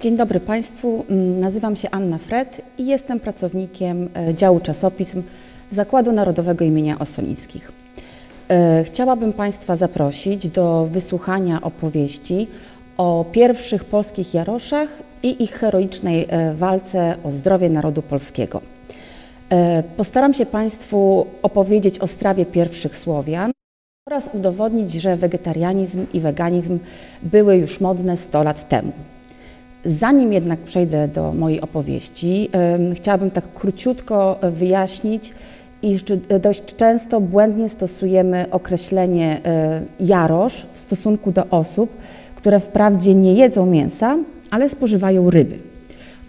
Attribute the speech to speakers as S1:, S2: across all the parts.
S1: Dzień dobry Państwu, Mm, nazywam się Anna Fred i jestem pracownikiem e, działu czasopism Zakładu Narodowego imienia Ossolińskich. E, Chciałabym Państwa zaprosić do wysłuchania opowieści o pierwszych polskich jaroszach i ich heroicznej e, walce o zdrowie narodu polskiego. Postaram się Państwu opowiedzieć o strawie pierwszych Słowian oraz udowodnić, że wegetarianizm i weganizm były już modne 100 lat temu. Zanim jednak przejdę do mojej opowieści, chciałabym tak króciutko wyjaśnić, iż e, dość często błędnie stosujemy określenie e, jarosz w stosunku do osób, które wprawdzie nie jedzą mięsa, ale spożywają ryby.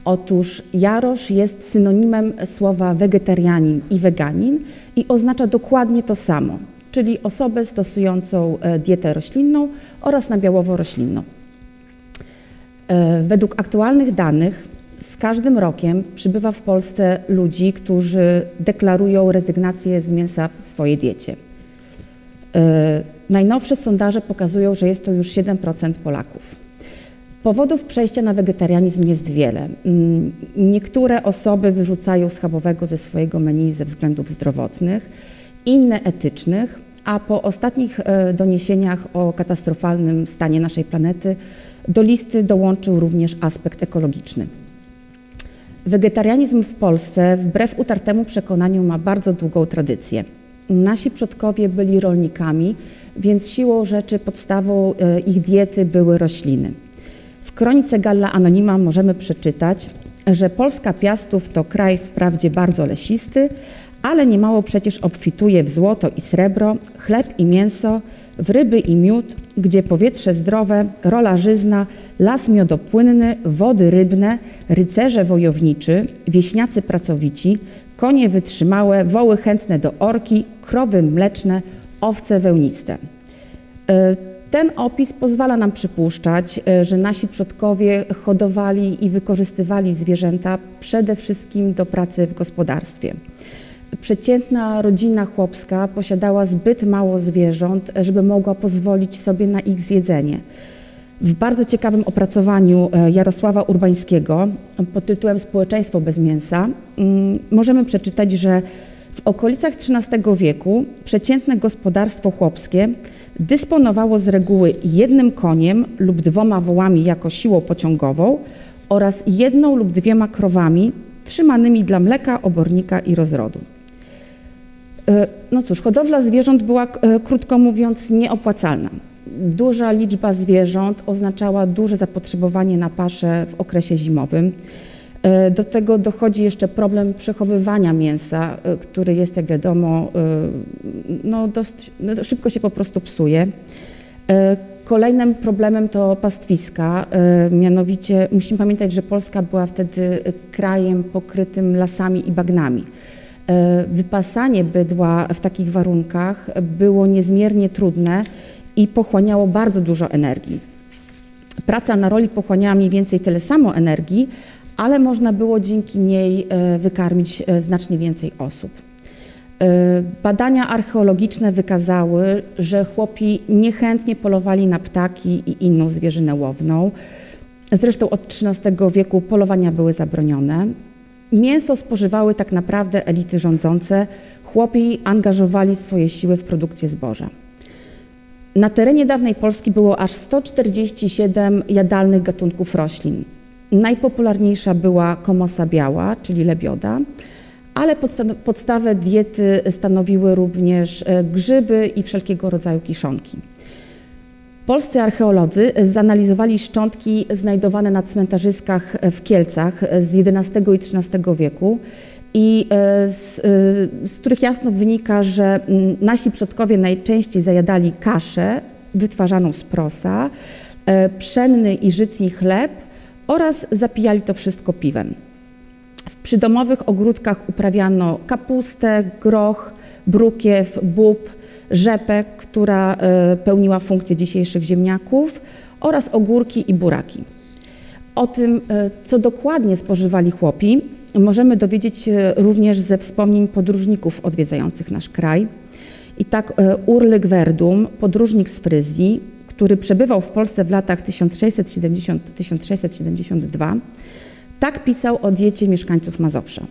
S1: Otóż jarosz jest synonimem słowa wegetarianin i weganin i oznacza dokładnie to samo, czyli osobę stosującą e, dietę roślinną oraz nabiałowo-roślinną. E, Według aktualnych danych z każdym rokiem przybywa w Polsce ludzi, którzy deklarują rezygnację z mięsa w swojej diecie. E, Najnowsze sondaże pokazują, że jest to już 7% Polaków. Powodów przejścia na wegetarianizm jest wiele. Mm, Niektóre osoby wyrzucają schabowego ze swojego menu ze względów zdrowotnych, inne etycznych, a po ostatnich e, doniesieniach o katastrofalnym stanie naszej planety do listy dołączył również aspekt ekologiczny. Wegetarianizm w Polsce, wbrew utartemu przekonaniu, ma bardzo długą tradycję. Nasi przodkowie byli rolnikami, więc siłą rzeczy podstawą e, ich diety były rośliny. W kronice Galla Anonima możemy przeczytać, że Polska Piastów to kraj wprawdzie bardzo lesisty, ale niemało przecież obfituje w złoto i srebro, chleb i mięso, w ryby i miód, gdzie powietrze zdrowe, rola żyzna, las miodopłynny, wody rybne, rycerze wojowniczy, wieśniacy pracowici, konie wytrzymałe, woły chętne do orki, krowy mleczne, owce wełniste. E, Ten opis pozwala nam przypuszczać, e, że nasi przodkowie hodowali i wykorzystywali zwierzęta przede wszystkim do pracy w gospodarstwie. Przeciętna rodzina chłopska posiadała zbyt mało zwierząt, żeby mogła pozwolić sobie na ich zjedzenie. W bardzo ciekawym opracowaniu e, Jarosława Urbańskiego pod tytułem Społeczeństwo bez mięsa mm, możemy przeczytać, że w okolicach XIII wieku przeciętne gospodarstwo chłopskie dysponowało z reguły jednym koniem lub dwoma wołami jako siłą pociągową oraz jedną lub dwiema krowami trzymanymi dla mleka, obornika i rozrodu. E, No cóż, hodowla zwierząt była, e, krótko mówiąc, nieopłacalna. Duża liczba zwierząt oznaczała duże zapotrzebowanie na paszę w okresie zimowym. E, Do tego dochodzi jeszcze problem przechowywania mięsa, który jest, jak wiadomo, no no szybko się po prostu psuje. Kolejnym problemem to pastwiska, mianowicie musimy pamiętać, że Polska była wtedy krajem pokrytym lasami i bagnami. E, Wypasanie bydła w takich warunkach było niezmiernie trudne i pochłaniało bardzo dużo energii. Praca na roli pochłaniała mniej więcej tyle samo energii, ale można było dzięki niej e, wykarmić e, znacznie więcej osób. Badania archeologiczne wykazały, że chłopi niechętnie polowali na ptaki i inną zwierzynę łowną. Zresztą od XIII wieku polowania były zabronione. Mięso spożywały tak naprawdę elity rządzące. Chłopi angażowali swoje siły w produkcję zboża. Na terenie dawnej Polski było aż 147 jadalnych gatunków roślin. Najpopularniejsza była komosa biała, czyli lebioda, ale podsta- podstawę diety stanowiły również e, grzyby i wszelkiego rodzaju kiszonki. Polscy archeolodzy zanalizowali szczątki znajdowane na cmentarzyskach w Kielcach z XI i XIII wieku i e, z, e, z których jasno wynika, że nasi przodkowie najczęściej zajadali kaszę wytwarzaną z prosa, e, pszenny i żytni chleb oraz zapijali to wszystko piwem. W przydomowych ogródkach uprawiano kapustę, groch, brukiew, bób, rzepę, która e, pełniła funkcję dzisiejszych ziemniaków oraz ogórki i buraki. O tym, e, co dokładnie spożywali chłopi, możemy dowiedzieć się również ze wspomnień podróżników odwiedzających nasz kraj. I tak e, Urlyk Verdum, podróżnik z Fryzji, który przebywał w Polsce w latach 1670-1672, tak pisał o diecie mieszkańców Mazowsza.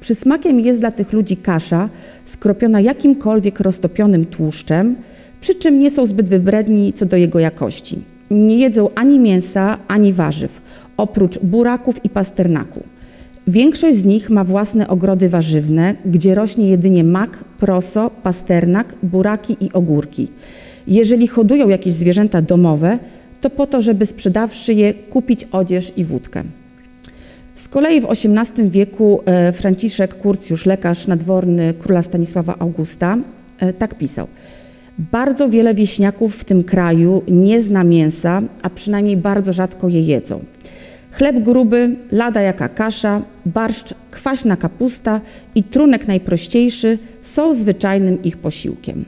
S1: Przysmakiem jest dla tych ludzi kasza skropiona jakimkolwiek roztopionym tłuszczem, przy czym nie są zbyt wybredni co do jego jakości. Nie jedzą ani mięsa, ani warzyw, oprócz buraków i pasternaku. Większość z nich ma własne ogrody warzywne, gdzie rośnie jedynie mak, proso, pasternak, buraki i ogórki. Jeżeli hodują jakieś zwierzęta domowe, to po to, żeby sprzedawszy je kupić odzież i wódkę. Z kolei w XVIII wieku e, Franciszek Kurcjusz, lekarz nadworny króla Stanisława Augusta, e, tak pisał. Bardzo wiele wieśniaków w tym kraju nie zna mięsa, a przynajmniej bardzo rzadko je jedzą. Chleb gruby, lada jaka kasza, barszcz, kwaśna kapusta i trunek najprościejszy są zwyczajnym ich posiłkiem.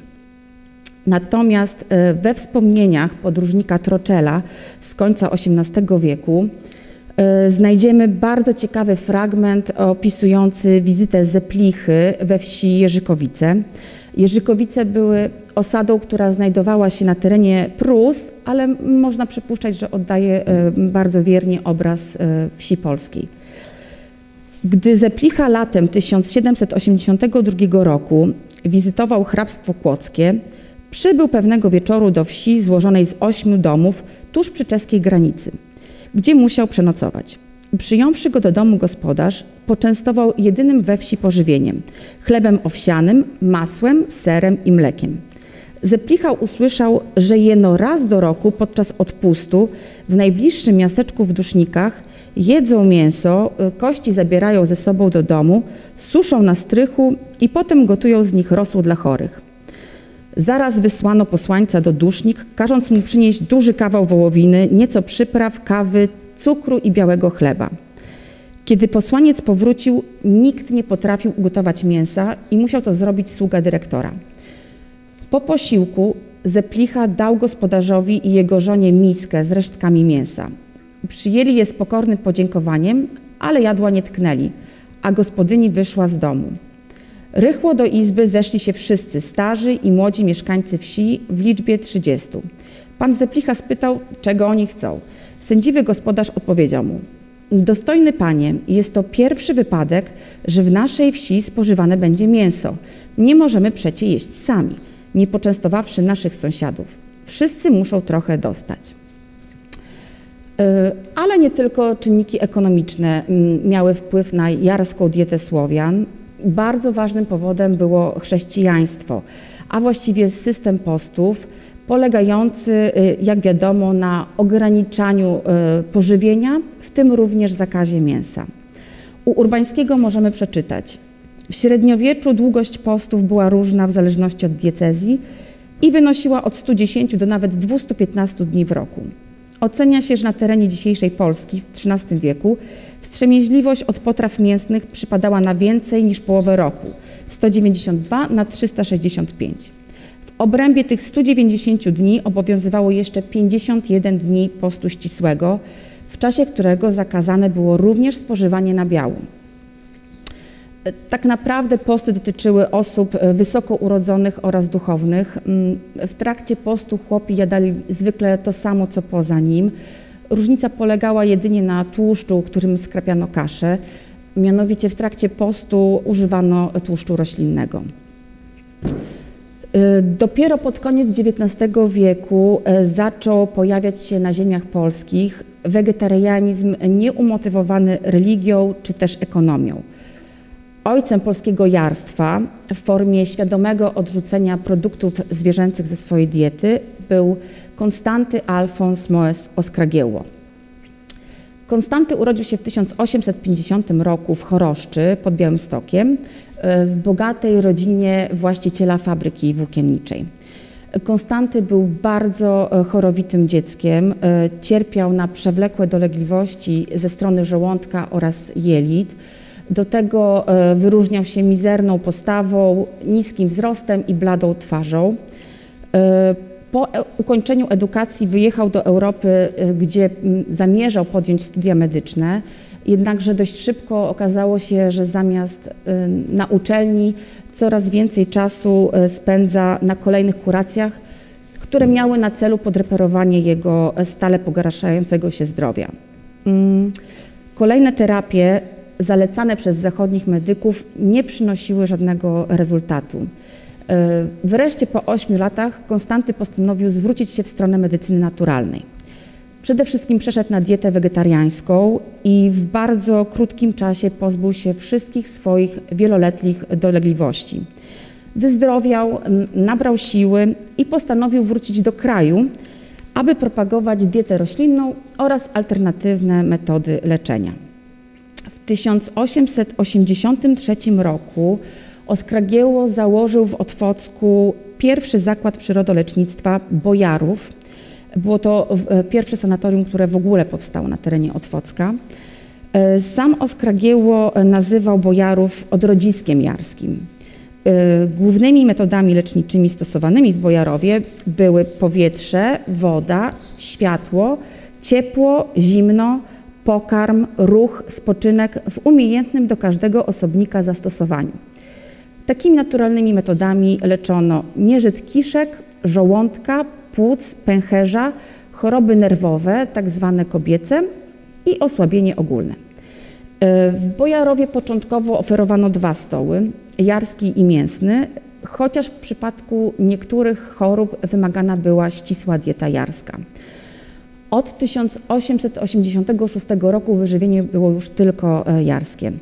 S1: Natomiast e, we wspomnieniach podróżnika Troczela z końca XVIII wieku znajdziemy bardzo ciekawy fragment opisujący wizytę Zeplichy we wsi Jerzykowice. Jerzykowice były osadą, która znajdowała się na terenie Prus, ale można przypuszczać, że oddaje e, bardzo wiernie obraz wsi polskiej. Gdy Zeplicha latem 1782 roku wizytował hrabstwo kłodzkie, Przybył pewnego wieczoru do wsi złożonej z ośmiu domów tuż przy czeskiej granicy, gdzie musiał przenocować. Przyjąwszy go do domu gospodarz, poczęstował jedynym we wsi pożywieniem chlebem owsianym, masłem, serem i mlekiem. Zeplichał usłyszał, że jeno raz do roku podczas odpustu w najbliższym miasteczku w Dusznikach jedzą mięso, kości zabierają ze sobą do domu, suszą na strychu i potem gotują z nich rosół dla chorych. Zaraz wysłano posłańca do dusznik, każąc mu przynieść duży kawał wołowiny, nieco przypraw, kawy, cukru i białego chleba. Kiedy posłaniec powrócił, nikt nie potrafił ugotować mięsa i musiał to zrobić sługa dyrektora. Po posiłku Zeplicha dał gospodarzowi i jego żonie miskę z resztkami mięsa. Przyjęli je z pokornym podziękowaniem, ale jadła nie tknęli, a gospodyni wyszła z domu. Rychło do izby zeszli się wszyscy, starzy i młodzi mieszkańcy wsi w liczbie 30. Pan Zeplicha spytał, czego oni chcą. Sędziwy gospodarz odpowiedział mu, Dostojny panie, jest to pierwszy wypadek, że w naszej wsi spożywane będzie mięso. Nie możemy przecie jeść sami, nie poczęstowawszy naszych sąsiadów. Wszyscy muszą trochę dostać. E, ale nie tylko czynniki ekonomiczne mm, miały wpływ na jarską dietę Słowian bardzo ważnym powodem było chrześcijaństwo, a właściwie system postów polegający, y, jak wiadomo, na ograniczaniu y, pożywienia, w tym również zakazie mięsa. U Urbańskiego możemy przeczytać: W średniowieczu długość postów była różna w zależności od diecezji i wynosiła od 110 do nawet 215 dni w roku. Ocenia się, że na terenie dzisiejszej Polski w XIII wieku wstrzemięźliwość od potraw mięsnych przypadała na więcej niż połowę roku 192 na 365. W obrębie tych 190 dni obowiązywało jeszcze 51 dni postu ścisłego, w czasie którego zakazane było również spożywanie nabiału. Tak naprawdę posty dotyczyły osób wysoko urodzonych oraz duchownych. Mm, w trakcie postu chłopi jadali zwykle to samo, co poza nim. Różnica polegała jedynie na tłuszczu, którym skrapiano kaszę. Mianowicie w trakcie postu używano tłuszczu roślinnego. Y, dopiero pod koniec XIX wieku y, zaczął pojawiać się na ziemiach polskich wegetarianizm nieumotywowany religią czy też ekonomią. Ojcem polskiego jarstwa w formie świadomego odrzucenia produktów zwierzęcych ze swojej diety był Konstanty Alfons Moes Oskragieło. Konstanty urodził się w 1850 roku w Choroszczy pod Białymstokiem e, w bogatej rodzinie właściciela fabryki włókienniczej. Konstanty był bardzo e, chorowitym dzieckiem, e, cierpiał na przewlekłe dolegliwości ze strony żołądka oraz jelit. Do tego wyróżniał się mizerną postawą, niskim wzrostem i bladą twarzą. E, po e, ukończeniu edukacji wyjechał do Europy, gdzie zamierzał podjąć studia medyczne, jednakże dość szybko okazało się, że zamiast na uczelni coraz więcej czasu spędza na kolejnych kuracjach, które miały na celu podreperowanie jego stale pogarszającego się zdrowia. Mm, kolejne terapie zalecane przez zachodnich medyków nie przynosiły żadnego rezultatu. E, wreszcie po 8 latach Konstanty postanowił zwrócić się w stronę medycyny naturalnej. Przede wszystkim przeszedł na dietę wegetariańską i w bardzo krótkim czasie pozbył się wszystkich swoich wieloletnich dolegliwości. Wyzdrowiał, nabrał siły i postanowił wrócić do kraju, aby propagować dietę roślinną oraz alternatywne metody leczenia. W 1883 roku Oskragieło założył w Otwocku pierwszy zakład przyrodolecznictwa Bojarów. Było to e, pierwsze sanatorium, które w ogóle powstało na terenie Otwocka. E, sam Oskragieło nazywał Bojarów odrodziskiem jarskim. E, głównymi metodami leczniczymi stosowanymi w Bojarowie były powietrze, woda, światło, ciepło, zimno, pokarm, ruch, spoczynek w umiejętnym do każdego osobnika zastosowaniu. Takimi naturalnymi metodami leczono nieżyt kiszek, żołądka, płuc, pęcherza, choroby nerwowe, tak zwane kobiece i osłabienie ogólne. E, w Bojarowie początkowo oferowano dwa stoły, jarski i mięsny, chociaż w przypadku niektórych chorób wymagana była ścisła dieta jarska. Od 1886 roku wyżywienie było już tylko e, jarskie.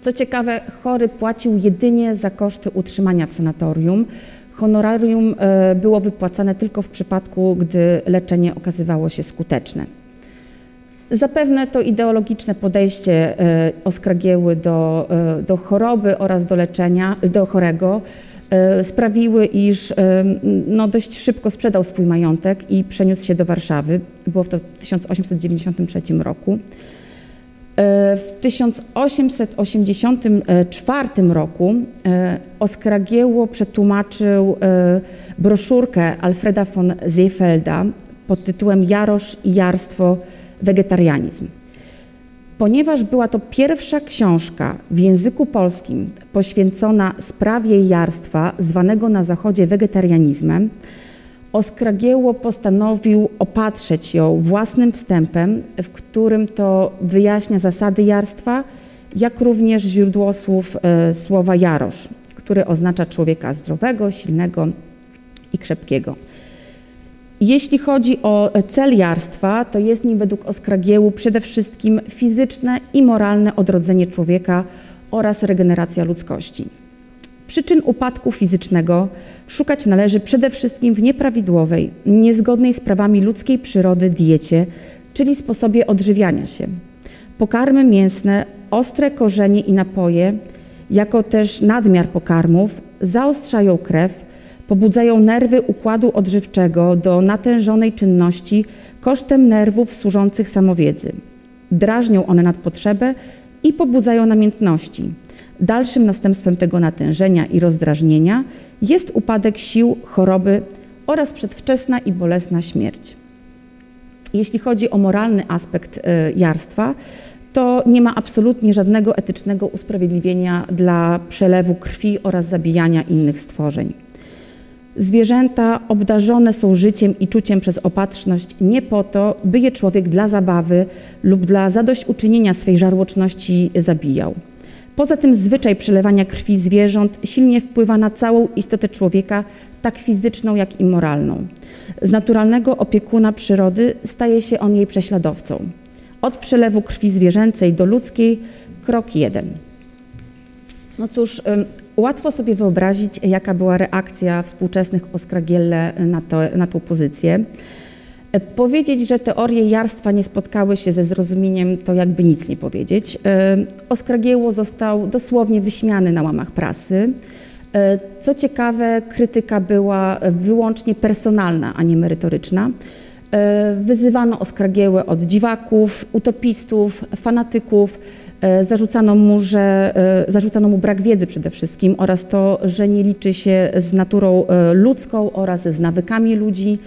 S1: Co ciekawe, chory płacił jedynie za koszty utrzymania w sanatorium. Honorarium e, było wypłacane tylko w przypadku, gdy leczenie okazywało się skuteczne. Zapewne to ideologiczne podejście e, Oskragieły do, e, do choroby oraz do leczenia, do chorego sprawiły, iż no, dość szybko sprzedał swój majątek i przeniósł się do Warszawy. Było to w 1893 roku. W 1884 roku e, Oskragieło przetłumaczył e, broszurkę Alfreda von Seefelda pod tytułem Jarosz i jarstwo wegetarianizm. Ponieważ była to pierwsza książka w języku polskim poświęcona sprawie jarstwa, zwanego na Zachodzie wegetarianizmem, Oskragieło postanowił opatrzeć ją własnym wstępem, w którym to wyjaśnia zasady jarstwa, jak również źródło słów e, słowa jarosz, które oznacza człowieka zdrowego, silnego i krzepkiego. Jeśli chodzi o cel jarstwa, to jest nim według Oskragiełu przede wszystkim fizyczne i moralne odrodzenie człowieka oraz regeneracja ludzkości. Przyczyn upadku fizycznego szukać należy przede wszystkim w nieprawidłowej, niezgodnej z prawami ludzkiej przyrody diecie, czyli sposobie odżywiania się. Pokarmy mięsne, ostre korzenie i napoje, jako też nadmiar pokarmów, zaostrzają krew, pobudzają nerwy układu odżywczego do natężonej czynności kosztem nerwów służących samowiedzy. Drażnią one nad potrzebę i pobudzają namiętności Dalszym następstwem tego natężenia i rozdrażnienia jest upadek sił, choroby oraz przedwczesna i bolesna śmierć. Jeśli chodzi o moralny aspekt e, jarstwa, to nie ma absolutnie żadnego etycznego usprawiedliwienia dla przelewu krwi oraz zabijania innych stworzeń. Zwierzęta obdarzone są życiem i czuciem przez opatrzność nie po to, by je człowiek dla zabawy lub dla zadośćuczynienia swej żarłoczności zabijał. Poza tym zwyczaj przelewania krwi zwierząt silnie wpływa na całą istotę człowieka, tak fizyczną, jak i moralną. Z naturalnego opiekuna przyrody staje się on jej prześladowcą. Od przelewu krwi zwierzęcej do ludzkiej krok jeden. No cóż, łatwo sobie wyobrazić, jaka była reakcja współczesnych Oskragielle na, to, na tą pozycję. E, powiedzieć, że teorie jarstwa nie spotkały się ze zrozumieniem, to jakby nic nie powiedzieć. E, Oskragieło został dosłownie wyśmiany na łamach prasy. E, co ciekawe, krytyka była wyłącznie personalna, a nie merytoryczna. Wyzywano Oskragiełę od dziwaków, utopistów, fanatyków. Zarzucano mu, że, zarzucano mu brak wiedzy przede wszystkim oraz to, że nie liczy się z naturą ludzką oraz z nawykami ludzi.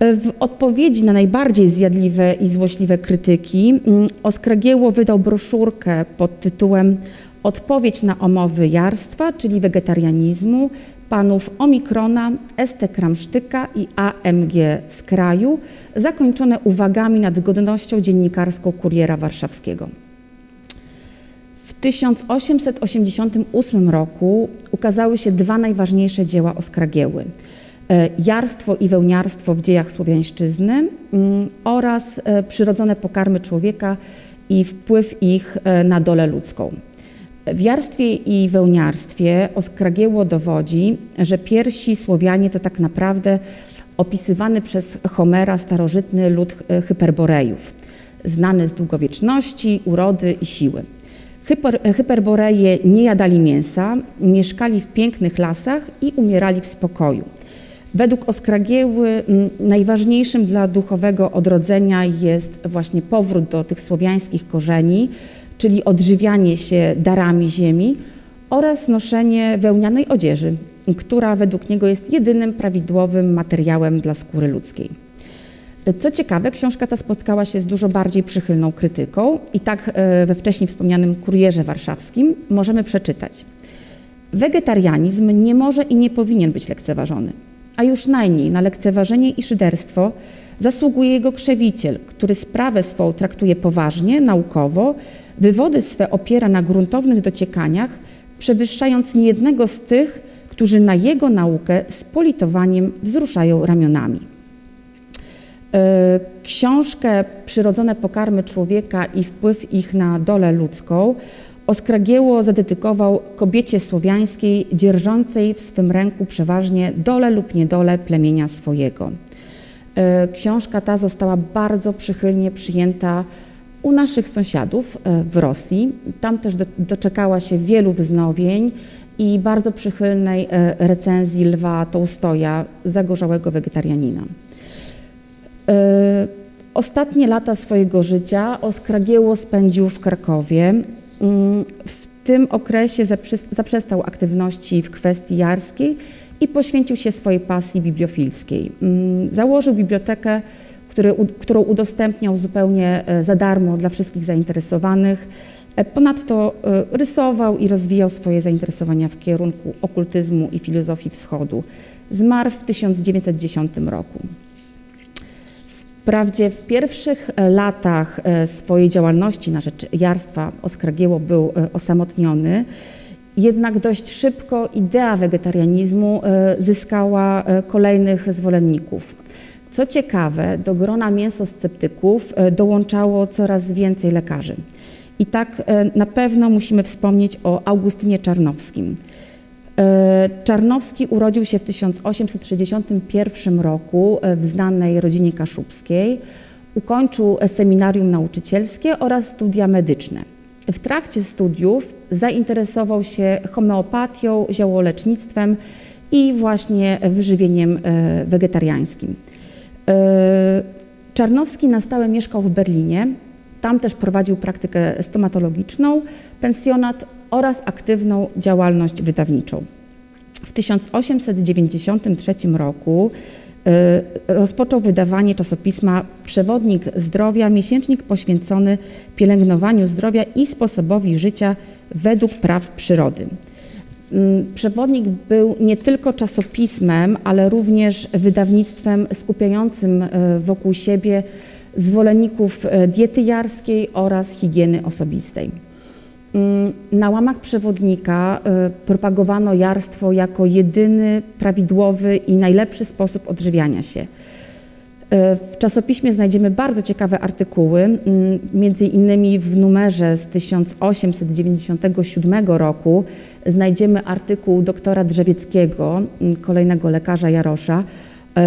S1: W odpowiedzi na najbardziej zjadliwe i złośliwe krytyki mm, Oskragieło wydał broszurkę pod tytułem Odpowiedź na omowy jarstwa, czyli wegetarianizmu, panów Omikrona, ST Kramsztyka i AMG z kraju, zakończone uwagami nad godnością dziennikarską Kuriera Warszawskiego. W 1888 roku ukazały się dwa najważniejsze dzieła Oskragieły. E, Jarstwo i wełniarstwo w dziejach słowiańszczyzny mm, oraz e, Przyrodzone pokarmy człowieka i wpływ ich e, na dolę ludzką. W jarstwie i wełniarstwie Oskragieło dowodzi, że pierwsi Słowianie to tak naprawdę opisywany przez Homera starożytny lud Hyperborejów, znany z długowieczności, urody i siły. Hyper, hyperboreje nie jadali mięsa, mieszkali w pięknych lasach i umierali w spokoju. Według Oskragieły najważniejszym dla duchowego odrodzenia jest właśnie powrót do tych słowiańskich korzeni, czyli odżywianie się darami ziemi oraz noszenie wełnianej odzieży, która według niego jest jedynym prawidłowym materiałem dla skóry ludzkiej. Co ciekawe, książka ta spotkała się z dużo bardziej przychylną krytyką i tak e, we wcześniej wspomnianym Kurierze Warszawskim możemy przeczytać. Wegetarianizm nie może i nie powinien być lekceważony, a już najmniej na lekceważenie i szyderstwo zasługuje jego krzewiciel, który sprawę swą traktuje poważnie, naukowo, wywody swe opiera na gruntownych dociekaniach, przewyższając niejednego z tych, którzy na jego naukę z politowaniem wzruszają ramionami. E, książkę Przyrodzone pokarmy człowieka i wpływ ich na dolę ludzką Oskragieło zadedykował kobiecie słowiańskiej dzierżącej w swym ręku przeważnie dole lub niedole plemienia swojego. E, książka ta została bardzo przychylnie przyjęta u naszych sąsiadów e, w Rosji. Tam też doczekała się wielu wznowień i bardzo przychylnej recenzji Lwa Tołstoja, zagorzałego wegetarianina. E, ostatnie lata swojego życia Oskragieło spędził w Krakowie. W tym okresie zaprzestał aktywności w kwestii jarskiej i poświęcił się swojej pasji bibliofilskiej. Mm, założył bibliotekę, którą udostępniał zupełnie e, za darmo dla wszystkich zainteresowanych. E, ponadto rysował i rozwijał swoje zainteresowania w kierunku okultyzmu i filozofii wschodu. Zmarł w 1910 roku. Wprawdzie w pierwszych e, latach e, swojej działalności na rzecz jarstwa Oskragieło był e, osamotniony, jednak dość szybko idea wegetarianizmu zyskała kolejnych zwolenników. Co ciekawe, do grona mięsosceptyków dołączało coraz więcej lekarzy. I tak na pewno musimy wspomnieć o Augustynie Czarnowskim. E, Czarnowski urodził się w 1861 roku e, w znanej rodzinie kaszubskiej. Ukończył seminarium nauczycielskie oraz studia medyczne. W trakcie studiów zainteresował się homeopatią, ziołolecznictwem i właśnie wyżywieniem e, wegetariańskim. Czarnowski na stałe mieszkał w Berlinie. Tam też prowadził praktykę stomatologiczną, pensjonat oraz aktywną działalność wydawniczą. W 1893 roku y, rozpoczął wydawanie czasopisma Przewodnik Zdrowia, miesięcznik poświęcony pielęgnowaniu zdrowia i sposobowi życia według praw przyrody. Mm, przewodnik był nie tylko czasopismem, ale również wydawnictwem skupiającym y, wokół siebie zwolenników y, diety jarskiej oraz higieny osobistej. Mm, na łamach przewodnika y, propagowano jarstwo jako jedyny, prawidłowy i najlepszy sposób odżywiania się. Y, w czasopiśmie znajdziemy bardzo ciekawe artykuły, mm, między innymi w numerze z 1897 roku znajdziemy artykuł doktora Drzewieckiego, mm, kolejnego lekarza Jarosza,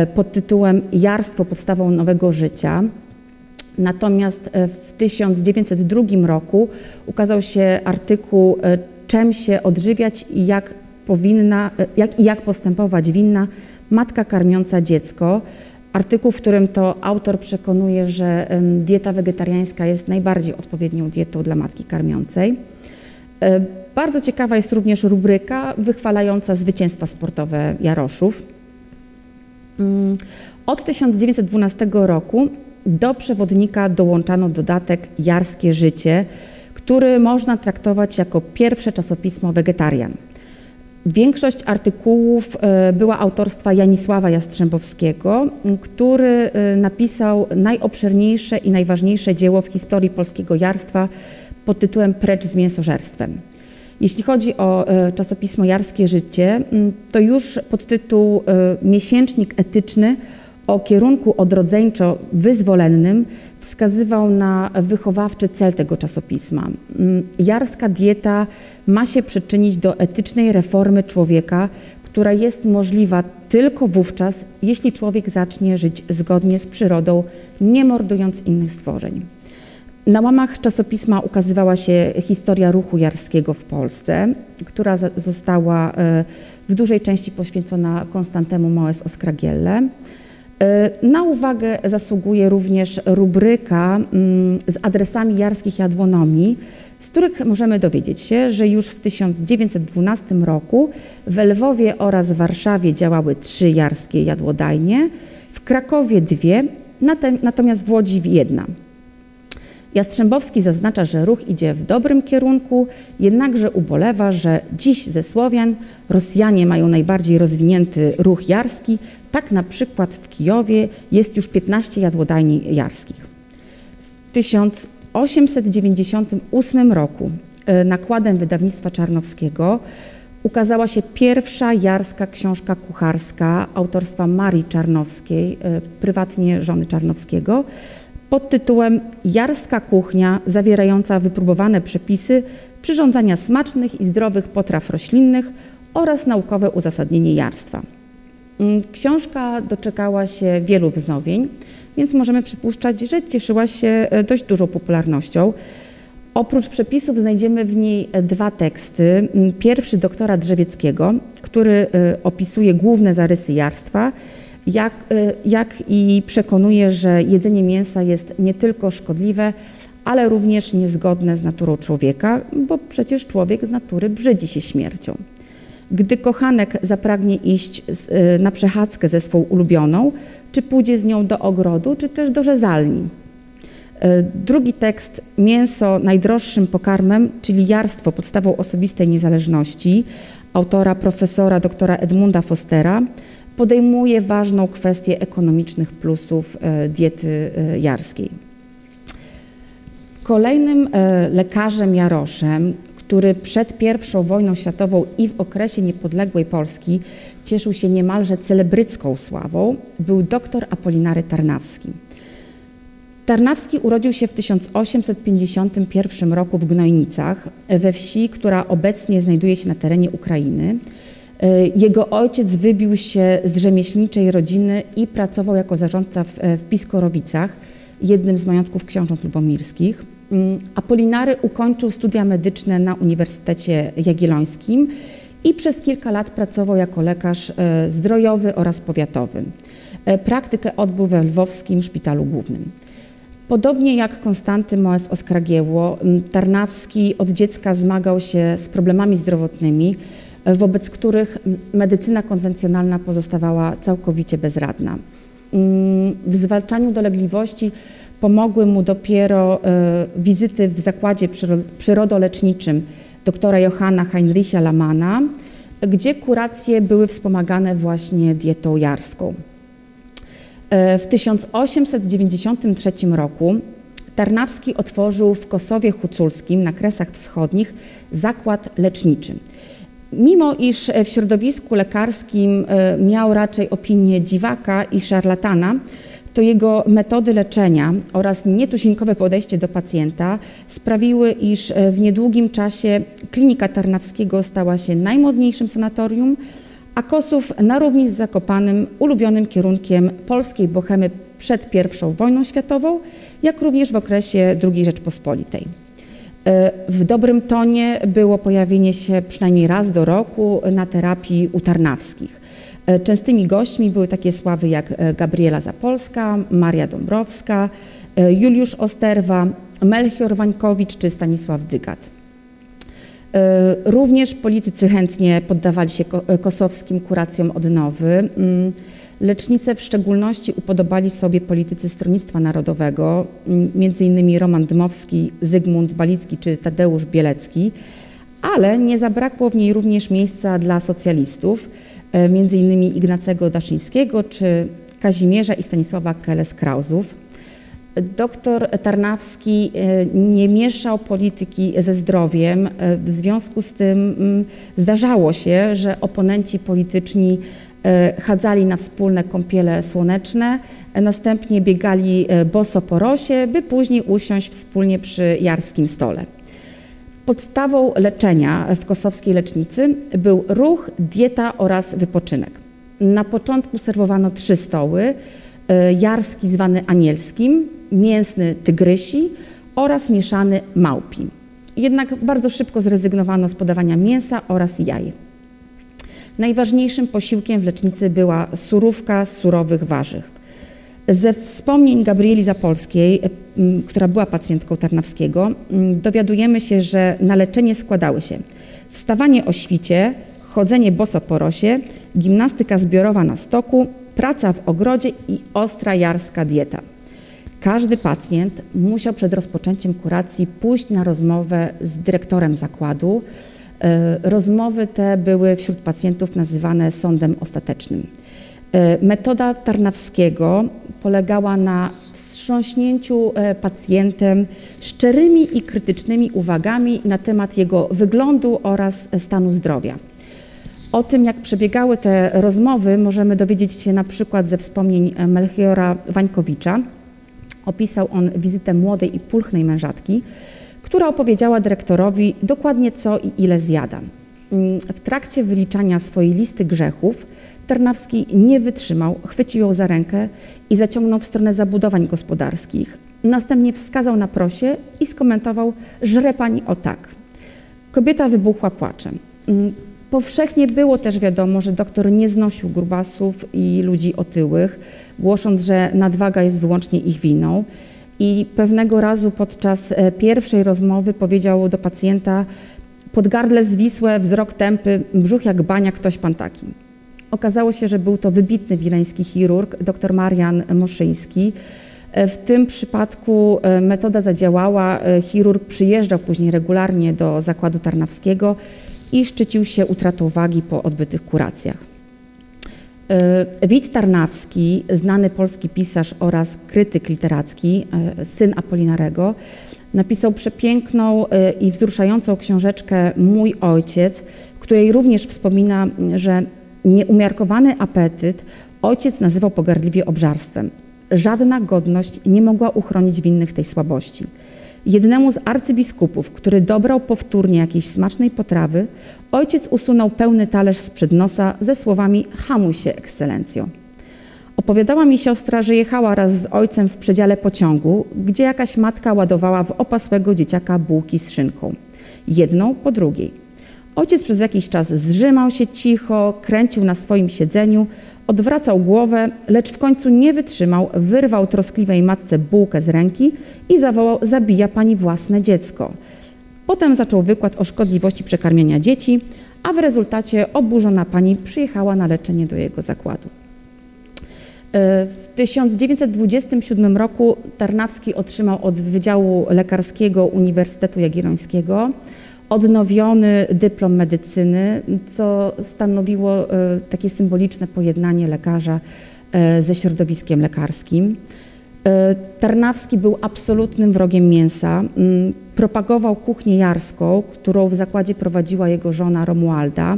S1: y, pod tytułem Jarstwo podstawą nowego życia. Natomiast e, w 1902 roku ukazał się artykuł e, Czym się odżywiać i jak powinna, e, jak, i jak postępować winna matka karmiąca dziecko. Artykuł, w którym to autor przekonuje, że dieta wegetariańska jest najbardziej odpowiednią dietą dla matki karmiącej. Bardzo ciekawa jest również rubryka wychwalająca zwycięstwa sportowe Jaroszów. Mm, od 1912 roku do przewodnika dołączano dodatek Jarskie Życie, który można traktować jako pierwsze czasopismo wegetarian. Większość artykułów e, była autorstwa Janisława Jastrzębowskiego, który e, napisał najobszerniejsze i najważniejsze dzieło w historii polskiego jarstwa pod tytułem Precz z mięsożerstwem. Jeśli chodzi o e, czasopismo Jarskie Życie, to już podtytuł Miesięcznik etyczny o kierunku odrodzeńczo-wyzwolennym wskazywał na wychowawczy cel tego czasopisma. Mm, jarska dieta ma się przyczynić do etycznej reformy człowieka, która jest możliwa tylko wówczas, jeśli człowiek zacznie żyć zgodnie z przyrodą, nie mordując innych stworzeń. Na łamach czasopisma ukazywała się historia ruchu jarskiego w Polsce, która została e, w dużej części poświęcona Konstantemu Moes Oskragielle. E, na uwagę zasługuje również rubryka mm, z adresami jarskich jadłonomii, z których możemy dowiedzieć się, że już w 1912 roku w Lwowie oraz Warszawie działały trzy jarskie jadłodajnie, w Krakowie dwie, natomiast w Łodzi jedna. Jastrzębowski zaznacza, że ruch idzie w dobrym kierunku, jednakże ubolewa, że dziś ze Słowian Rosjanie mają najbardziej rozwinięty ruch jarski, tak na przykład w Kijowie jest już 15 jadłodajni jarskich. W 1898 roku e, nakładem wydawnictwa Czarnowskiego ukazała się pierwsza jarska książka kucharska autorstwa Marii Czarnowskiej, e, prywatnie żony Czarnowskiego, pod tytułem Jarska kuchnia zawierająca wypróbowane przepisy przyrządzania smacznych i zdrowych potraw roślinnych oraz naukowe uzasadnienie jarstwa. Mm, książka doczekała się wielu wznowień, więc możemy przypuszczać, że cieszyła się e, dość dużą popularnością. Oprócz przepisów znajdziemy w niej e, dwa teksty. Mm, pierwszy doktora Drzewieckiego, który e, opisuje główne zarysy jarstwa, jak, jak i przekonuje, że jedzenie mięsa jest nie tylko szkodliwe, ale również niezgodne z naturą człowieka, bo przecież człowiek z natury brzydzi się śmiercią. Gdy kochanek zapragnie iść y, na przechadzkę ze swą ulubioną, czy pójdzie z nią do ogrodu, czy też do rzezalni. Y, drugi tekst, mięso najdroższym pokarmem, czyli jarstwo podstawą osobistej niezależności, autora profesora doktora Edmunda Fostera, podejmuje ważną kwestię ekonomicznych plusów y, diety jarskiej. Kolejnym lekarzem Jaroszem, który przed I wojną światową i w okresie niepodległej Polski cieszył się niemalże celebrycką sławą, był dr Apolinary Tarnawski. Tarnawski urodził się w 1851 roku w Gnojnicach, we wsi, która obecnie znajduje się na terenie Ukrainy. Jego ojciec wybił się z rzemieślniczej rodziny i pracował jako zarządca w, w Piskorowicach, jednym z majątków książąt lubomirskich. Mm, Apolinary ukończył studia medyczne na Uniwersytecie Jagiellońskim i przez kilka lat pracował jako lekarz e, zdrojowy oraz powiatowy. E, praktykę odbył we Lwowskim Szpitalu Głównym. Podobnie jak Konstanty Moes Oskragieło, Tarnawski od dziecka zmagał się z problemami zdrowotnymi, e, wobec których medycyna konwencjonalna pozostawała całkowicie bezradna. W zwalczaniu dolegliwości Pomogły mu dopiero e, wizyty w zakładzie przyrodoleczniczym doktora Johanna Heinricha Lamana, gdzie kuracje były wspomagane właśnie dietą jarską. E, w 1893 roku Tarnawski otworzył w Kosowie Huculskim na Kresach Wschodnich zakład leczniczy. Mimo iż w środowisku lekarskim e, miał raczej opinię dziwaka i szarlatana, to jego metody leczenia oraz nietuzinkowe podejście do pacjenta sprawiły, iż e, w niedługim czasie klinika Tarnawskiego stała się najmodniejszym sanatorium, a Kosów na równi z Zakopanym ulubionym kierunkiem polskiej bohemy przed I wojną światową, jak również w okresie II Rzeczpospolitej. E, w dobrym tonie było pojawienie się przynajmniej raz do roku na terapii u Tarnawskich. E, częstymi gośćmi były takie sławy jak e, Gabriela Zapolska, Maria Dąbrowska, e, Juliusz Osterwa, Melchior Wańkowicz czy Stanisław Dygat. Również politycy chętnie poddawali się kosowskim kuracjom odnowy. Mm, lecznicę w szczególności upodobali sobie politycy Stronnictwa Narodowego, m.in. Roman Dmowski, Zygmunt Balicki czy Tadeusz Bielecki, ale nie zabrakło w niej również miejsca dla socjalistów, m.in. Ignacego Daszyńskiego czy Kazimierza i Stanisława Keles-Krauzów. Doktor Tarnawski e, nie mieszał polityki ze zdrowiem, e, w związku z tym mm, zdarzało się, że oponenci polityczni e, chadzali na wspólne kąpiele słoneczne, następnie biegali boso po rosie, by później usiąść wspólnie przy jarskim stole. Podstawą leczenia w kosowskiej lecznicy był ruch, dieta oraz wypoczynek. Na początku serwowano trzy stoły, e, jarski zwany anielskim, mięsny tygrysi oraz mieszany małpi. Jednak bardzo szybko zrezygnowano z podawania mięsa oraz jaj. Najważniejszym posiłkiem w lecznicy była surówka z surowych warzyw. Ze wspomnień Gabrieli Zapolskiej, która była pacjentką Tarnawskiego, dowiadujemy się, że na leczenie składały się wstawanie o świcie, chodzenie boso po rosie, gimnastyka zbiorowa na stoku, praca w ogrodzie i ostra jarska dieta. Każdy pacjent musiał przed rozpoczęciem kuracji pójść na rozmowę z dyrektorem zakładu. E, rozmowy te były wśród pacjentów nazywane sądem ostatecznym. E, metoda Tarnawskiego polegała na wstrząśnięciu e, pacjentem szczerymi i krytycznymi uwagami na temat jego wyglądu oraz stanu zdrowia. O tym, jak przebiegały te rozmowy, możemy dowiedzieć się na przykład ze wspomnień Melchiora Wańkowicza. Opisał on wizytę młodej i pulchnej mężatki, która opowiedziała dyrektorowi dokładnie co i ile zjada. W trakcie wyliczania swojej listy grzechów Tarnawski nie wytrzymał, chwycił ją za rękę i zaciągnął w stronę zabudowań gospodarskich. Następnie wskazał na prosie i skomentował: Żre pani o tak. Kobieta wybuchła płaczem. Powszechnie było też wiadomo, że doktor nie znosił grubasów i ludzi otyłych, głosząc, że nadwaga jest wyłącznie ich winą. I pewnego razu podczas e, pierwszej rozmowy powiedział do pacjenta: Podgardle zwisłe, wzrok tępy, brzuch jak bania, ktoś pan taki. Okazało się, że był to wybitny wileński chirurg, dr Marian Moszyński. E, w tym przypadku e, metoda zadziałała. E, chirurg przyjeżdżał później regularnie do zakładu tarnawskiego i szczycił się utratą wagi po odbytych kuracjach. Wit Tarnawski, znany polski pisarz oraz krytyk literacki, syn Apolinarego, napisał przepiękną i wzruszającą książeczkę Mój ojciec, w której również wspomina, że Nieumiarkowany apetyt ojciec nazywał pogardliwie obżarstwem. Żadna godność nie mogła uchronić winnych tej słabości. Jednemu z arcybiskupów, który dobrał powtórnie jakiejś smacznej potrawy, ojciec usunął pełny talerz sprzed nosa ze słowami hamuj się, ekscelencjo. Opowiadała mi siostra, że jechała raz z ojcem w przedziale pociągu, gdzie jakaś matka ładowała w opasłego dzieciaka bułki z szynką. Jedną po drugiej. Ojciec przez jakiś czas zrzymał się cicho, kręcił na swoim siedzeniu, odwracał głowę, lecz w końcu nie wytrzymał, wyrwał troskliwej matce bułkę z ręki i zawołał: Zabija pani własne dziecko. Potem zaczął wykład o szkodliwości przekarmiania dzieci, a w rezultacie oburzona pani przyjechała na leczenie do jego zakładu. E, w 1927 roku Tarnawski otrzymał od Wydziału Lekarskiego Uniwersytetu Jagiellońskiego odnowiony dyplom medycyny, co stanowiło e, takie symboliczne pojednanie lekarza e, ze środowiskiem lekarskim. Tarnawski był absolutnym wrogiem mięsa. Mm, propagował kuchnię jarską, którą w zakładzie prowadziła jego żona Romualda.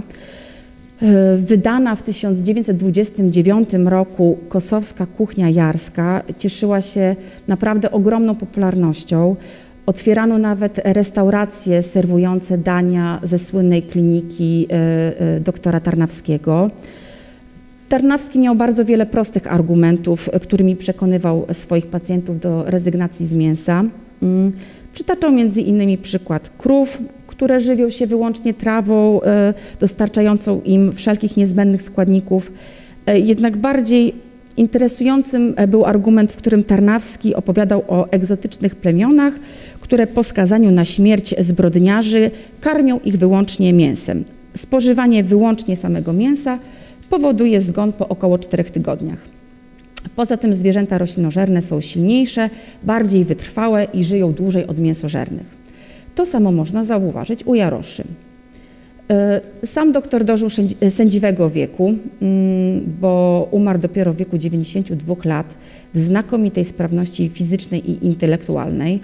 S1: Wydana w 1929 roku kosowska kuchnia jarska cieszyła się naprawdę ogromną popularnością. Otwierano nawet restauracje serwujące dania ze słynnej kliniki e, e, doktora Tarnawskiego. Tarnawski miał bardzo wiele prostych argumentów, którymi przekonywał swoich pacjentów do rezygnacji z mięsa. Mm, przytaczał między innymi przykład krów, które żywią się wyłącznie trawą e, dostarczającą im wszelkich niezbędnych składników. Jednak bardziej Interesującym był argument, w którym Tarnawski opowiadał o egzotycznych plemionach, które po skazaniu na śmierć zbrodniarzy karmią ich wyłącznie mięsem. Spożywanie wyłącznie samego mięsa powoduje zgon po około 4 tygodniach. Poza tym zwierzęta roślinożerne są silniejsze, bardziej wytrwałe i żyją dłużej od mięsożernych. To samo można zauważyć u jaroszy. E, sam doktor dożył sędziwego wieku, mm, bo umarł dopiero w wieku 92 lat w znakomitej sprawności fizycznej i intelektualnej.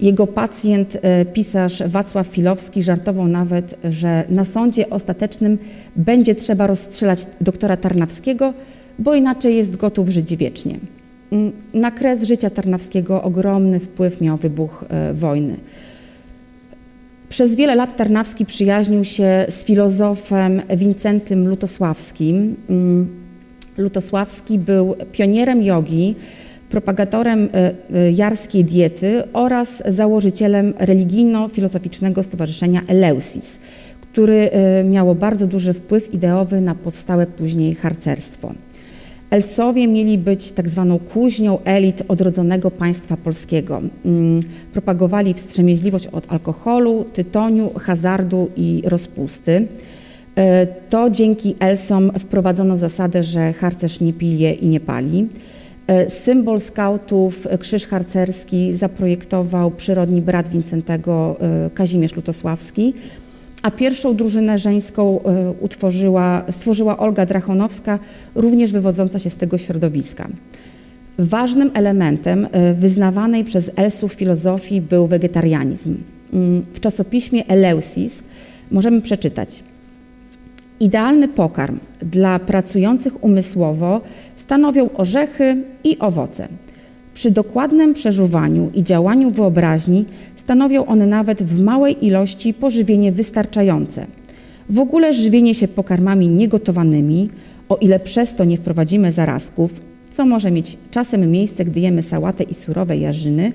S1: Jego pacjent, e, pisarz Wacław Filowski, żartował nawet, że na sądzie ostatecznym będzie trzeba rozstrzelać doktora Tarnawskiego, bo inaczej jest gotów żyć wiecznie. Mm, na kres życia Tarnawskiego ogromny wpływ miał wybuch e, wojny. Przez wiele lat Tarnawski przyjaźnił się z filozofem Wincentym Lutosławskim. Mm, Lutosławski był pionierem jogi, propagatorem e, e, jarskiej diety oraz założycielem religijno-filozoficznego stowarzyszenia Eleusis, który miało bardzo duży wpływ ideowy na powstałe później harcerstwo. Elsowie mieli być tak zwaną kuźnią elit odrodzonego państwa polskiego. Mm, propagowali wstrzemięźliwość od alkoholu, tytoniu, hazardu i rozpusty. E, to dzięki Elsom wprowadzono zasadę, że harcerz nie pije i nie pali. E, symbol skautów, krzyż harcerski zaprojektował przyrodni brat Wincentego e, Kazimierz Lutosławski a pierwszą drużynę żeńską e, utworzyła, stworzyła Olga Drachonowska, również wywodząca się z tego środowiska. Ważnym elementem e, wyznawanej przez Elsów filozofii był wegetarianizm. Mm, w czasopiśmie Eleusis możemy przeczytać Idealny pokarm dla pracujących umysłowo stanowią orzechy i owoce. Przy dokładnym przeżuwaniu i działaniu wyobraźni stanowią one nawet w małej ilości pożywienie wystarczające. W ogóle żywienie się pokarmami niegotowanymi, o ile przez to nie wprowadzimy zarazków, co może mieć czasem miejsce, gdy jemy sałatę i surowe jarzyny,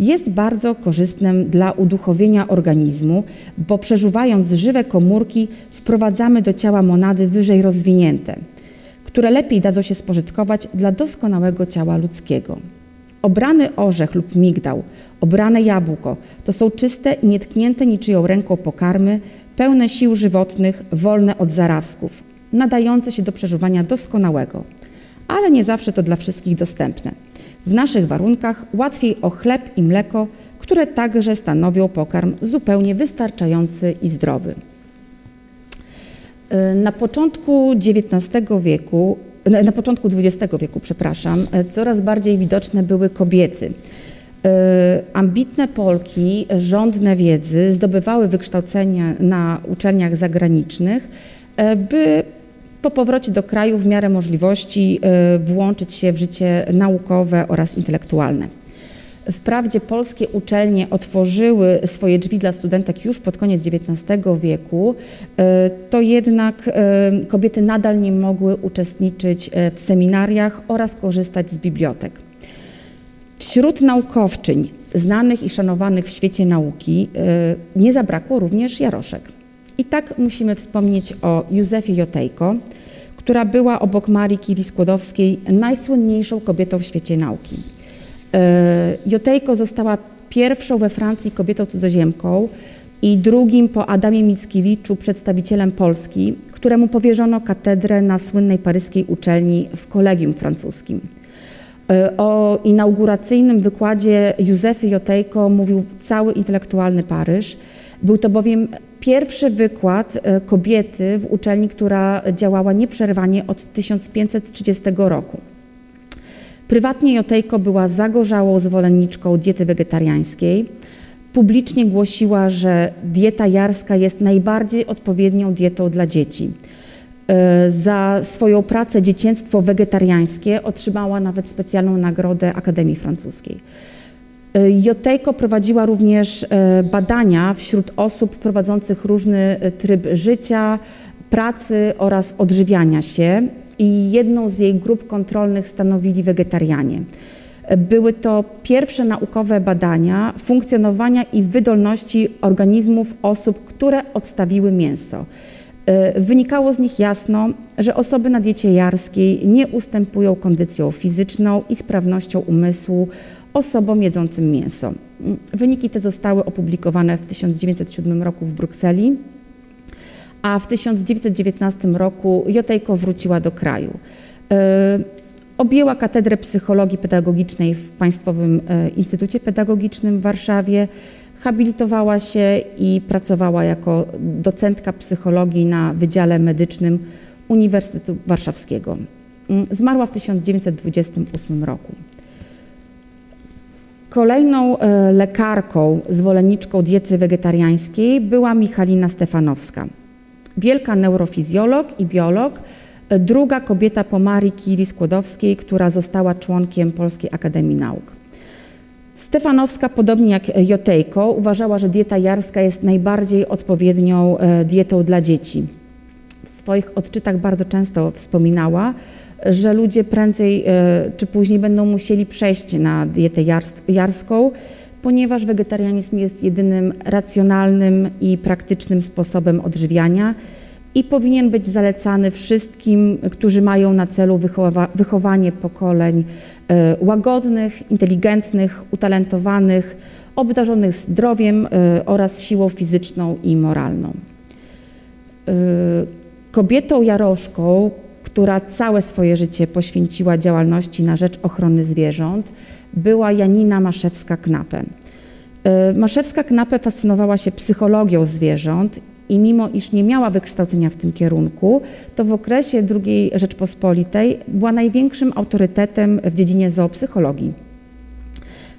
S1: jest bardzo korzystnym dla uduchowienia organizmu, bo przeżuwając żywe komórki wprowadzamy do ciała monady wyżej rozwinięte, które lepiej dadzą się spożytkować dla doskonałego ciała ludzkiego. Obrany orzech lub migdał, obrane jabłko to są czyste i nietknięte niczyją ręką pokarmy, pełne sił żywotnych, wolne od zarazków, nadające się do przeżuwania doskonałego. Ale nie zawsze to dla wszystkich dostępne. W naszych warunkach łatwiej o chleb i mleko, które także stanowią pokarm zupełnie wystarczający i zdrowy. Na początku XIX wieku na początku XX wieku, przepraszam, e, coraz bardziej widoczne były kobiety. E, ambitne Polki, żądne wiedzy, zdobywały wykształcenie na uczelniach zagranicznych, e, by po powrocie do kraju w miarę możliwości włączyć się w życie naukowe oraz intelektualne. Wprawdzie polskie uczelnie otworzyły swoje drzwi dla studentek już pod koniec XIX wieku, e, to jednak e, kobiety nadal nie mogły uczestniczyć e, w seminariach oraz korzystać z bibliotek. Wśród naukowczyń znanych i szanowanych w świecie nauki nie zabrakło również Jaroszek. I tak musimy wspomnieć o Józefie Jotejko, która była obok Marii Curie-Skłodowskiej najsłynniejszą kobietą w świecie nauki. E, Jotejko została pierwszą we Francji kobietą cudzoziemką i drugim po Adamie Mickiewiczu przedstawicielem Polski, któremu powierzono katedrę na słynnej paryskiej uczelni w Kolegium Francuskim. E, o inauguracyjnym wykładzie Józefy Jotejko mówił cały intelektualny Paryż. Był to bowiem pierwszy wykład e, kobiety w uczelni, która działała nieprzerwanie od 1530 roku. Prywatnie Jotejko była zagorzałą zwolenniczką diety wegetariańskiej. Publicznie głosiła, że dieta jarska jest najbardziej odpowiednią dietą dla dzieci. E, za swoją pracę Dziecięctwo wegetariańskie otrzymała nawet specjalną nagrodę Akademii Francuskiej. E, Jotejko prowadziła również e, badania wśród osób prowadzących różny tryb życia, pracy oraz odżywiania się i jedną z jej grup kontrolnych stanowili wegetarianie. Były to pierwsze naukowe badania funkcjonowania i wydolności organizmów osób, które odstawiły mięso. E, wynikało z nich jasno, że osoby na diecie jarskiej nie ustępują kondycją fizyczną i sprawnością umysłu osobom jedzącym mięso. Wyniki te zostały opublikowane w 1907 roku w Brukseli, a w 1919 roku Jotejko wróciła do kraju. E, objęła katedrę psychologii pedagogicznej w Państwowym e, Instytucie Pedagogicznym w Warszawie, habilitowała się i pracowała jako docentka psychologii na Wydziale Medycznym Uniwersytetu Warszawskiego. Mm, zmarła w 1928 roku. Kolejną e, lekarką, zwolenniczką diety wegetariańskiej była Michalina Stefanowska. Wielka neurofizjolog i biolog, e, druga kobieta po Marii Curie Skłodowskiej, która została członkiem Polskiej Akademii Nauk. Stefanowska, podobnie jak Jotejko, uważała, że dieta jarska jest najbardziej odpowiednią e, dietą dla dzieci. W swoich odczytach bardzo często wspominała, że ludzie prędzej e, czy później będą musieli przejść na dietę jarską, ponieważ wegetarianizm jest jedynym racjonalnym i praktycznym sposobem odżywiania i powinien być zalecany wszystkim, którzy mają na celu wychowa wychowanie pokoleń e, łagodnych, inteligentnych, utalentowanych, obdarzonych zdrowiem e, oraz siłą fizyczną i moralną. Kobietą jaroszką, która całe swoje życie poświęciła działalności na rzecz ochrony zwierząt, była Janina Maszewska-Knape. E, Maszewska-Knape fascynowała się psychologią zwierząt i mimo iż nie miała wykształcenia w tym kierunku, to w okresie II Rzeczpospolitej była największym autorytetem w dziedzinie zoopsychologii.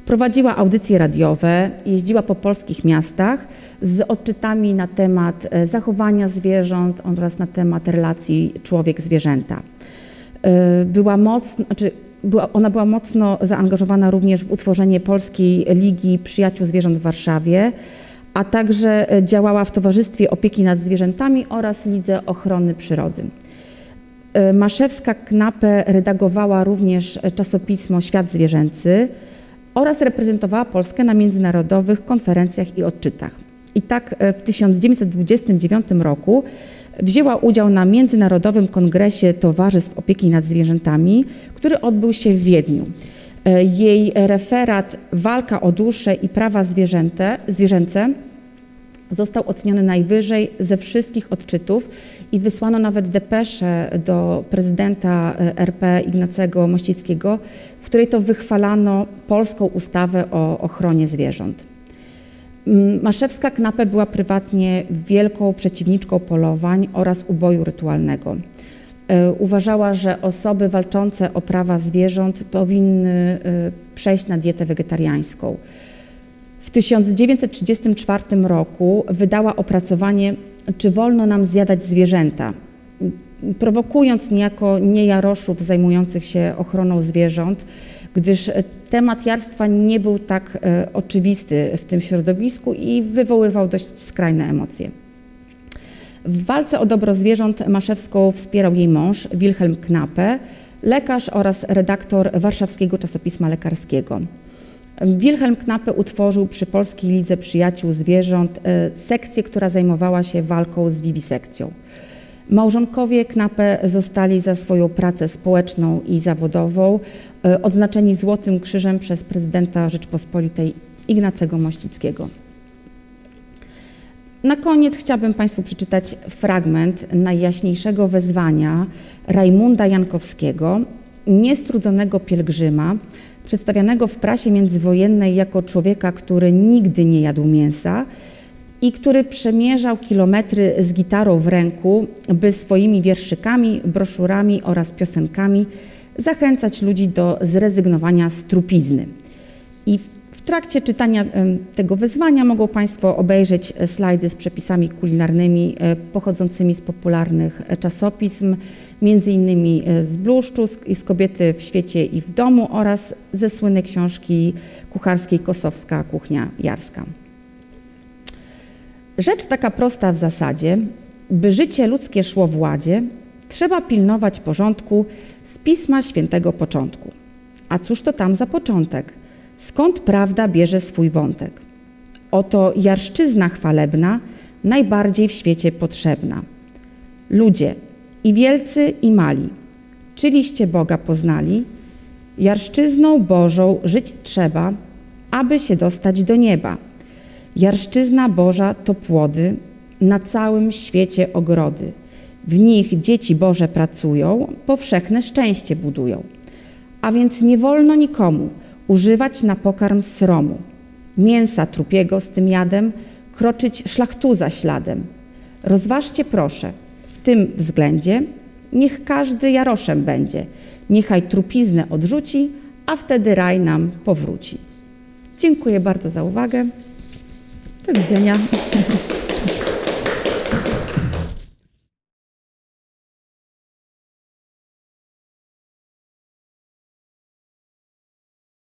S1: Prowadziła audycje radiowe, jeździła po polskich miastach z odczytami na temat e, zachowania zwierząt oraz na temat relacji człowiek-zwierzęta. E, była mocno, znaczy była, ona była mocno zaangażowana również w utworzenie Polskiej Ligi Przyjaciół Zwierząt w Warszawie, a także e, działała w Towarzystwie Opieki nad Zwierzętami oraz Lidze Ochrony Przyrody. Maszewska-Knape redagowała również czasopismo Świat Zwierzęcy oraz reprezentowała Polskę na międzynarodowych konferencjach i odczytach. I tak e, w 1929 roku wzięła udział na Międzynarodowym Kongresie Towarzystw Opieki nad Zwierzętami, który odbył się w Wiedniu. E, jej referat Walka o duszę i prawa zwierzęte, zwierzęce został oceniony najwyżej ze wszystkich odczytów i wysłano nawet depeszę do prezydenta e, RP Ignacego Mościckiego, w której to wychwalano polską ustawę o ochronie zwierząt. Maszewska Knapę była prywatnie wielką przeciwniczką polowań oraz uboju rytualnego. E, uważała, że osoby walczące o prawa zwierząt powinny e, przejść na dietę wegetariańską. W 1934 roku wydała opracowanie Czy wolno nam zjadać zwierzęta? Prowokując niejako niejaroszów zajmujących się ochroną zwierząt, gdyż temat jarstwa nie był tak e, oczywisty w tym środowisku i wywoływał dość skrajne emocje. W walce o dobro zwierząt Maszewską wspierał jej mąż Wilhelm Knape, lekarz oraz redaktor warszawskiego czasopisma lekarskiego. Wilhelm Knape utworzył przy Polskiej Lidze Przyjaciół Zwierząt e, sekcję, która zajmowała się walką z wiwisekcją. Małżonkowie Knape zostali za swoją pracę społeczną i zawodową e, odznaczeni Złotym Krzyżem przez prezydenta Rzeczpospolitej Ignacego Mościckiego. Na koniec chciałabym Państwu przeczytać fragment najjaśniejszego wezwania Rajmunda Jankowskiego, niestrudzonego pielgrzyma, przedstawianego w prasie międzywojennej jako człowieka, który nigdy nie jadł mięsa i który przemierzał kilometry z gitarą w ręku, by swoimi wierszykami, broszurami oraz piosenkami zachęcać ludzi do zrezygnowania z trupizny. I w trakcie czytania tego wyzwania mogą Państwo obejrzeć slajdy z przepisami kulinarnymi e, pochodzącymi z popularnych czasopism, między innymi e, z Bluszczu, z Kobiety w świecie i w domu oraz ze słynnej książki kucharskiej Kosowska Kuchnia Jarska. Rzecz taka prosta w zasadzie, by życie ludzkie szło w ładzie, trzeba pilnować porządku z Pisma Świętego początku. A cóż to tam za początek? Skąd prawda bierze swój wątek? Oto jarszczyzna chwalebna, najbardziej w świecie potrzebna. Ludzie, i wielcy, i mali, czyliście Boga poznali, Jarszczyzną Bożą żyć trzeba, aby się dostać do nieba. Jarszczyzna Boża to płody, na całym świecie ogrody. W nich dzieci Boże pracują, powszechne szczęście budują. A więc nie wolno nikomu używać na pokarm sromu, mięsa trupiego z tym jadem, kroczyć szlachtuza śladem. Rozważcie proszę, w tym względzie niech każdy jaroszem będzie, niechaj trupiznę odrzuci, a wtedy raj nam powróci. Dziękuję bardzo za uwagę. Do widzenia.